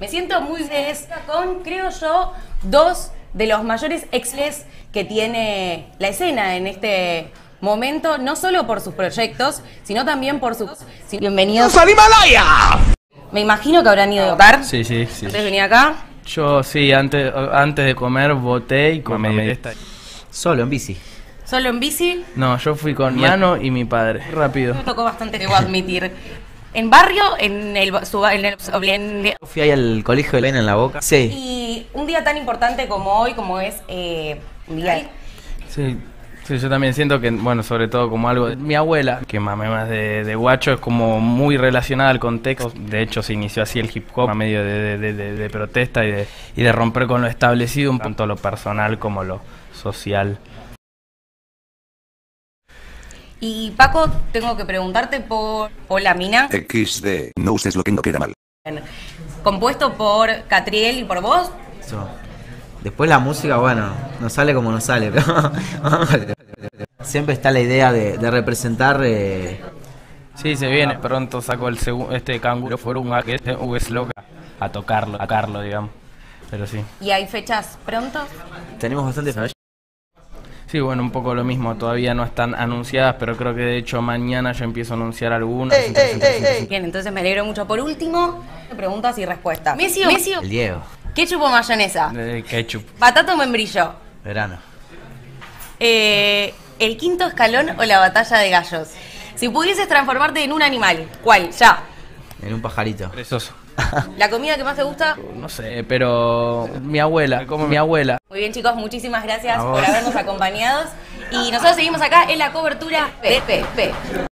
Me siento muy desca con, creo yo, dos de los mayores exles que tiene la escena en este momento, no solo por sus proyectos, sino también por sus... Bienvenidos. al Himalaya! Me imagino que habrán ido a votar. Sí, sí, sí. Antes de venir acá. Yo sí, antes, antes de comer voté y comí esta. Solo en bici. Solo en bici. No, yo fui con mi ano y mi padre. Rápido. Me tocó bastante, debo admitir. En barrio, en el, su- en el- en- Fui ahí al colegio de Elena en la boca. Sí. y un día tan importante como hoy, como es eh, un día Sí, sí, yo también siento que, bueno, sobre todo como algo de mi abuela, que mame más de, de guacho, es como muy relacionada al contexto. De hecho, se inició así el hip hop a medio de, de- de- de- de protesta y de, y de romper con lo establecido, un tanto lo personal como lo social. Y Paco, tengo que preguntarte por Hola Mina, XD. No uses lo que no queda mal. compuesto por Catriel y por vos. Eso. Después la música, bueno, no sale como no sale, pero siempre está la idea de, de representar eh, Sí, se viene. Pronto sacó el segu- este canguro forunga que es loca a tocarlo, a tocarlo, digamos. Pero sí. Y hay fechas pronto. tenemos bastante Sí, bueno, un poco lo mismo. Todavía no están anunciadas, pero creo que de hecho mañana yo empiezo a anunciar algunas. Bien, entonces me alegro mucho. Por último, preguntas y respuestas. Messi o Messi o el Diego, ketchup o mayonesa. De ketchup. Batata o membrillo. verano. Eh, el quinto escalón o la batalla de gallos. Si pudieses transformarte en un animal, ¿cuál? Ya. En un pajarito. Perezoso. ¿La comida que más te gusta? No sé, pero mi abuela, como mi abuela. Muy bien, chicos, muchísimas gracias por habernos acompañado. Y nosotros seguimos acá en la cobertura PPP.